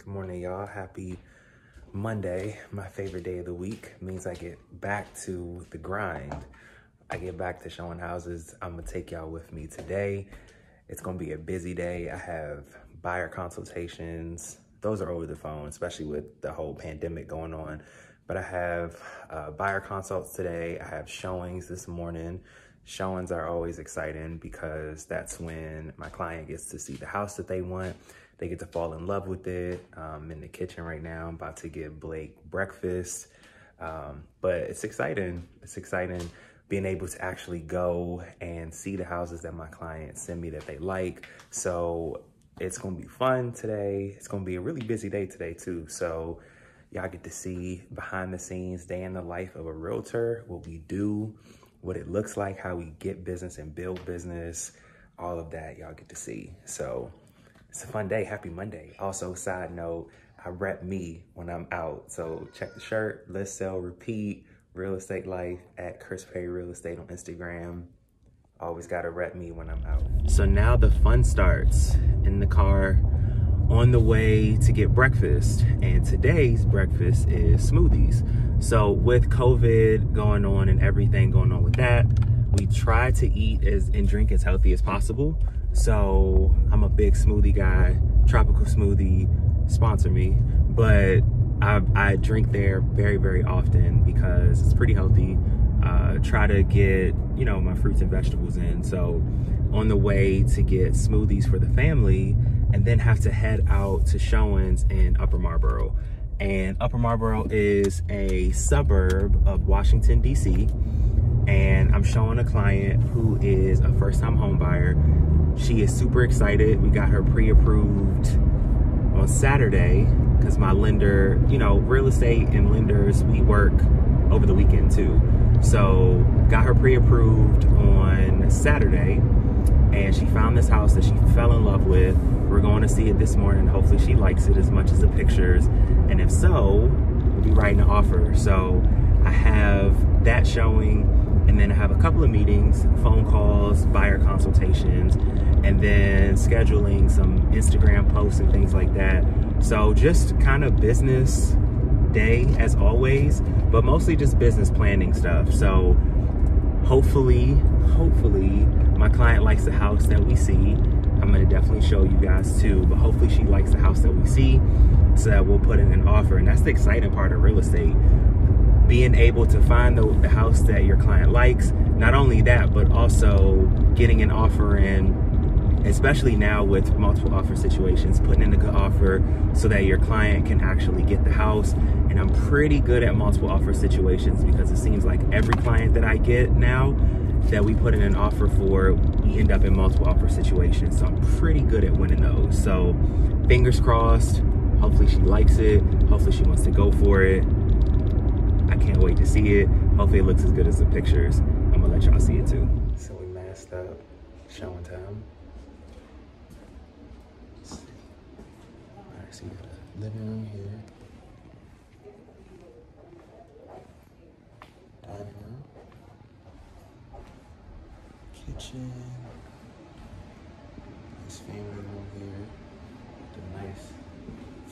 Good morning, y'all. Happy Monday, my favorite day of the week. means I get back to the grind. I get back to showing houses. I'm gonna take y'all with me today. It's gonna be a busy day. I have buyer consultations. Those are over the phone, especially with the whole pandemic going on. But I have uh, buyer consults today. I have showings this morning. Showings are always exciting because that's when my client gets to see the house that they want. They get to fall in love with it. I'm in the kitchen right now. I'm about to give Blake breakfast. Um, but it's exciting. It's exciting being able to actually go and see the houses that my clients send me that they like. So it's gonna be fun today. It's gonna be a really busy day today too. So y'all get to see behind the scenes, day in the life of a realtor, what we do, what it looks like, how we get business and build business, all of that y'all get to see. So it's a fun day. Happy Monday. Also, side note, I rep me when I'm out. So check the shirt, let's sell, repeat, real estate life at Chris Perry Real Estate on Instagram. Always gotta rep me when I'm out. So now the fun starts in the car on the way to get breakfast. And today's breakfast is smoothies. So with COVID going on and everything going on with that, we try to eat as and drink as healthy as possible. So I'm a big smoothie guy, tropical smoothie, sponsor me. But I, I drink there very, very often because it's pretty healthy. Uh, try to get, you know, my fruits and vegetables in. So on the way to get smoothies for the family and then have to head out to showings in Upper Marlboro. And Upper Marlboro is a suburb of Washington, D.C. And I'm showing a client who is a first time home buyer. She is super excited. We got her pre approved on Saturday because my lender, you know, real estate and lenders, we work over the weekend too. So got her pre-approved on Saturday and she found this house that she fell in love with. We're going to see it this morning. Hopefully she likes it as much as the pictures. And if so, we'll be writing an offer. So I have that showing and then I have a couple of meetings, phone calls, buyer consultations, and then scheduling some Instagram posts and things like that. So just kind of business day as always, but mostly just business planning stuff. So hopefully, hopefully my client likes the house that we see. I'm gonna definitely show you guys too, but hopefully she likes the house that we see so that we'll put in an offer. And that's the exciting part of real estate. Being able to find the, the house that your client likes. Not only that, but also getting an offer in especially now with multiple offer situations, putting in a good offer so that your client can actually get the house. And I'm pretty good at multiple offer situations because it seems like every client that I get now that we put in an offer for, end up in multiple offer situations. So I'm pretty good at winning those. So fingers crossed. Hopefully she likes it. Hopefully she wants to go for it. I can't wait to see it. Hopefully it looks as good as the pictures. I'm gonna let y'all see it too. So we masked up, showing time. see the living room here. Dining room. Kitchen. Nice family room here. The nice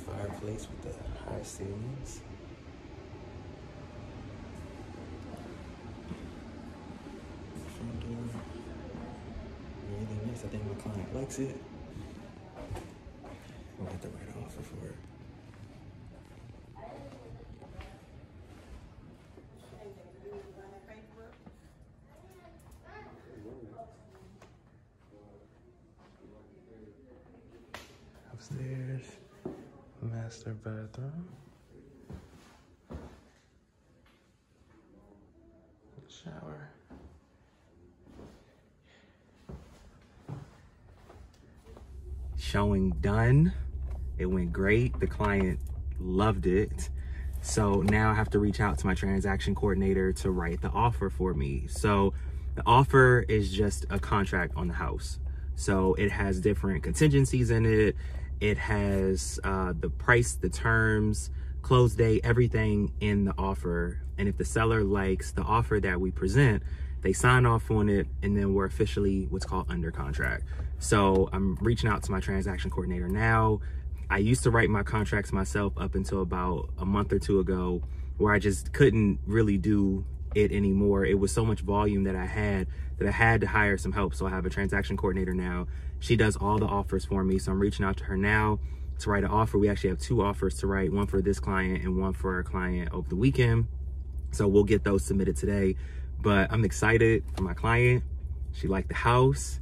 fireplace with Really nice. I think my client likes it. We'll get the right offer for it. Master bathroom. Shower. Showing done. It went great. The client loved it. So now I have to reach out to my transaction coordinator to write the offer for me. So the offer is just a contract on the house. So it has different contingencies in it. It has uh, the price, the terms, close date, everything in the offer. And if the seller likes the offer that we present, they sign off on it, and then we're officially what's called under contract. So I'm reaching out to my transaction coordinator now I used to write my contracts myself up until about a month or two ago, where I just couldn't really do it anymore. It was so much volume that I had that I had to hire some help. So I have a transaction coordinator now. She does all the offers for me. So I'm reaching out to her now to write an offer. We actually have two offers to write, one for this client and one for our client over the weekend. So we'll get those submitted today. But I'm excited for my client. She liked the house.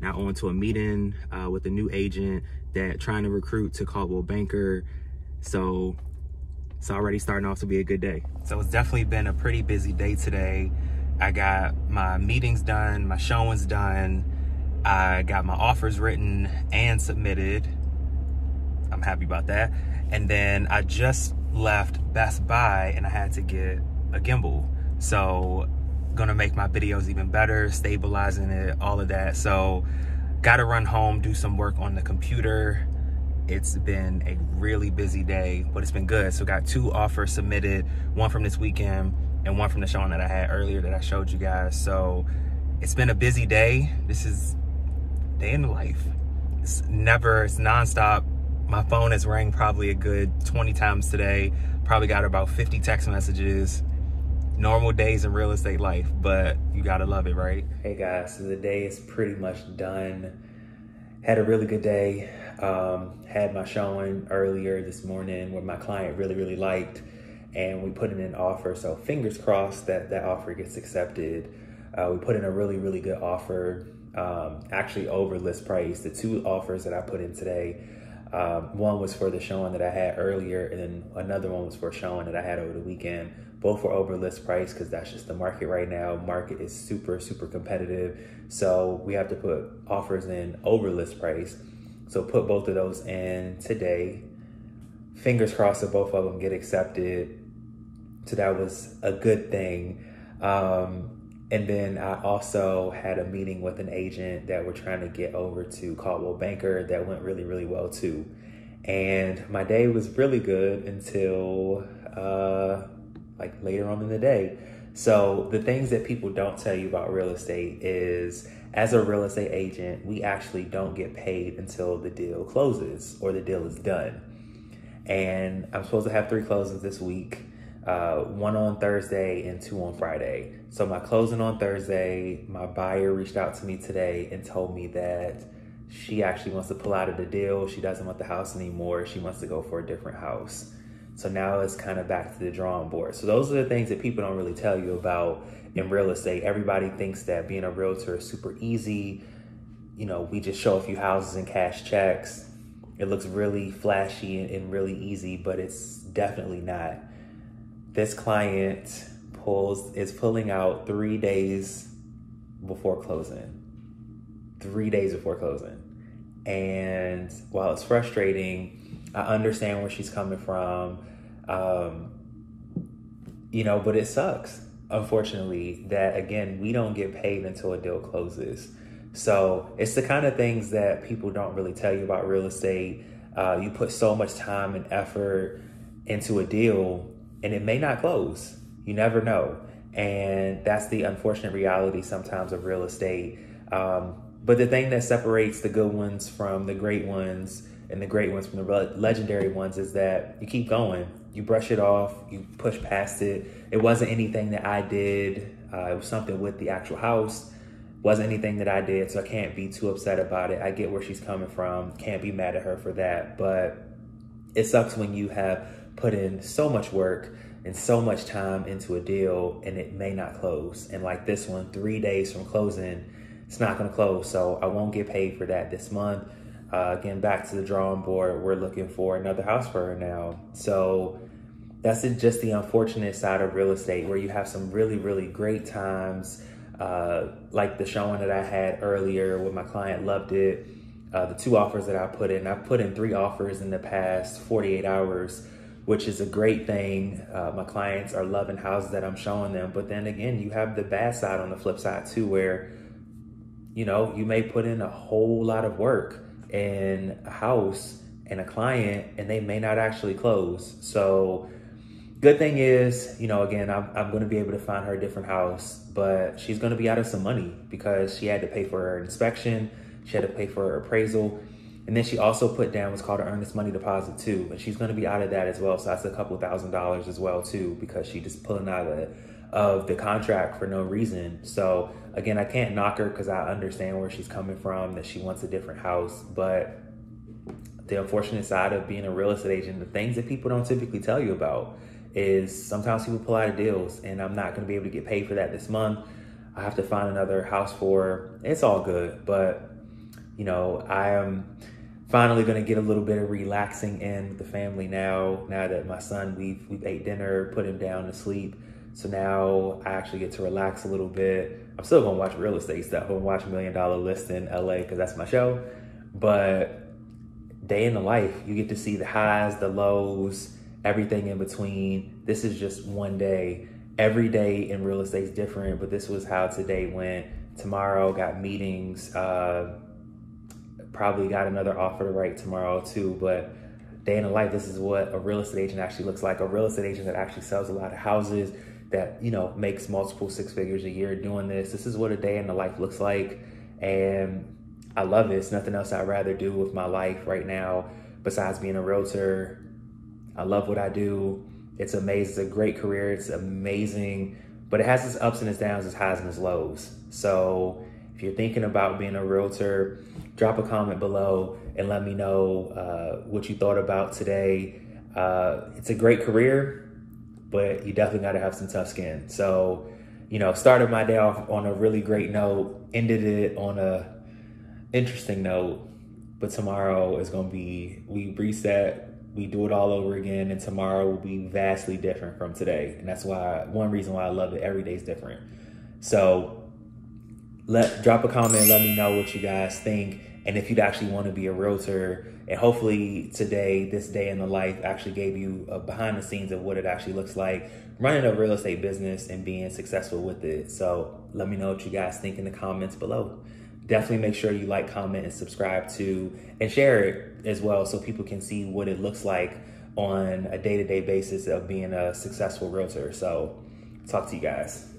Now on to a meeting uh, with a new agent that trying to recruit to Coldwell Banker. So it's already starting off to be a good day. So it's definitely been a pretty busy day today. I got my meetings done, my showings done. I got my offers written and submitted. I'm happy about that. And then I just left Best Buy and I had to get a gimbal. So gonna make my videos even better, stabilizing it, all of that. So gotta run home, do some work on the computer. It's been a really busy day, but it's been good. So got two offers submitted, one from this weekend and one from the showing that I had earlier that I showed you guys. So it's been a busy day. This is day in the life. It's never, it's nonstop. My phone has rang probably a good 20 times today. Probably got about 50 text messages normal days in real estate life, but you gotta love it, right? Hey guys, so the day is pretty much done. Had a really good day. Um, had my showing earlier this morning where my client really, really liked, and we put in an offer. So fingers crossed that that offer gets accepted. Uh, we put in a really, really good offer, um, actually over list price. The two offers that I put in today, um, one was for the showing that I had earlier, and then another one was for showing that I had over the weekend both were over list price because that's just the market right now. Market is super, super competitive. So we have to put offers in over list price. So put both of those in today. Fingers crossed that both of them get accepted. So that was a good thing. Um, and then I also had a meeting with an agent that we're trying to get over to Coldwell Banker that went really, really well too. And my day was really good until uh, like later on in the day. So the things that people don't tell you about real estate is as a real estate agent, we actually don't get paid until the deal closes or the deal is done. And I'm supposed to have three closings this week, uh, one on Thursday and two on Friday. So my closing on Thursday, my buyer reached out to me today and told me that she actually wants to pull out of the deal. She doesn't want the house anymore. She wants to go for a different house. So now it's kind of back to the drawing board. So those are the things that people don't really tell you about in real estate. Everybody thinks that being a realtor is super easy. You know, we just show a few houses and cash checks. It looks really flashy and really easy, but it's definitely not. This client pulls is pulling out three days before closing. Three days before closing. And while it's frustrating, I understand where she's coming from. Um, you know, but it sucks, unfortunately, that again, we don't get paid until a deal closes. So it's the kind of things that people don't really tell you about real estate. Uh, you put so much time and effort into a deal and it may not close. You never know. And that's the unfortunate reality sometimes of real estate. Um, but the thing that separates the good ones from the great ones and the great ones from the legendary ones is that you keep going. You brush it off, you push past it. It wasn't anything that I did. Uh, it was something with the actual house. Wasn't anything that I did, so I can't be too upset about it. I get where she's coming from. Can't be mad at her for that. But it sucks when you have put in so much work and so much time into a deal and it may not close. And like this one, three days from closing, it's not going to close. So I won't get paid for that this month uh, again, back to the drawing board, we're looking for another house for her now. So that's just the unfortunate side of real estate where you have some really, really great times. Uh, like the showing that I had earlier with my client loved it. Uh, the two offers that I put in, I put in three offers in the past 48 hours, which is a great thing. Uh, my clients are loving houses that I'm showing them. But then again, you have the bad side on the flip side too, where, you know, you may put in a whole lot of work in a house and a client and they may not actually close. So good thing is, you know, again, I'm, I'm going to be able to find her a different house, but she's going to be out of some money because she had to pay for her inspection. She had to pay for her appraisal. And then she also put down what's called an earnest money deposit too. And she's going to be out of that as well. So that's a couple thousand dollars as well too, because she just pulling out of, of the contract for no reason. So again, I can't knock her because I understand where she's coming from, that she wants a different house. But the unfortunate side of being a real estate agent, the things that people don't typically tell you about is sometimes people pull out of deals and I'm not going to be able to get paid for that this month. I have to find another house for her. It's all good, but you know, I am finally to get a little bit of relaxing in with the family now. Now that my son, we've we've ate dinner, put him down to sleep. So now I actually get to relax a little bit. I'm still gonna watch real estate stuff. I'm gonna watch Million Dollar Listing LA because that's my show. But day in the life, you get to see the highs, the lows, everything in between. This is just one day. Every day in real estate is different, but this was how today went. Tomorrow got meetings. Uh, probably got another offer to write tomorrow too. But day in the life, this is what a real estate agent actually looks like. A real estate agent that actually sells a lot of houses, that you know makes multiple six figures a year doing this. This is what a day in the life looks like, and I love it. Nothing else I'd rather do with my life right now besides being a realtor. I love what I do. It's amazing. It's a great career. It's amazing, but it has its ups and its downs, its highs and its lows. So if you're thinking about being a realtor, drop a comment below and let me know uh, what you thought about today. Uh, it's a great career, but you definitely got to have some tough skin. So, you know, started my day off on a really great note, ended it on a interesting note, but tomorrow is going to be, we reset, we do it all over again, and tomorrow will be vastly different from today. And that's why, one reason why I love it, every day is different. So, let drop a comment, let me know what you guys think, and if you'd actually want to be a realtor. And hopefully today, this day in the life, actually gave you a behind the scenes of what it actually looks like running a real estate business and being successful with it. So let me know what you guys think in the comments below definitely make sure you like, comment, and subscribe to, and share it as well so people can see what it looks like on a day to day basis of being a successful realtor. So, talk to you guys.